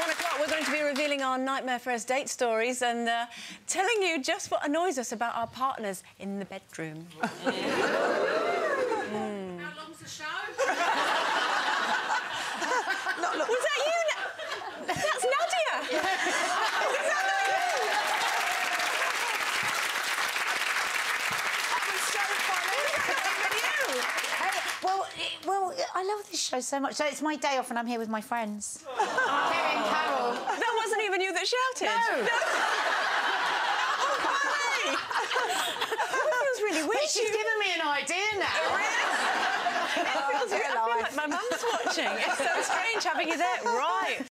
one o'clock, we're going to be revealing our nightmare first date stories and uh, telling you just what annoys us about our partners in the bedroom. mm. How long's the show? look, look. Was that you? That's Nadia. Is that not you? That was so funny. Hey, well, well, I love this show so much. So it's my day off and I'm here with my friends. Oh. Carol. That wasn't even you that shouted. No. no. it feels really weird. She's given me an idea now. It feels really, I feel like my mum's watching. It's so strange having you there. Right.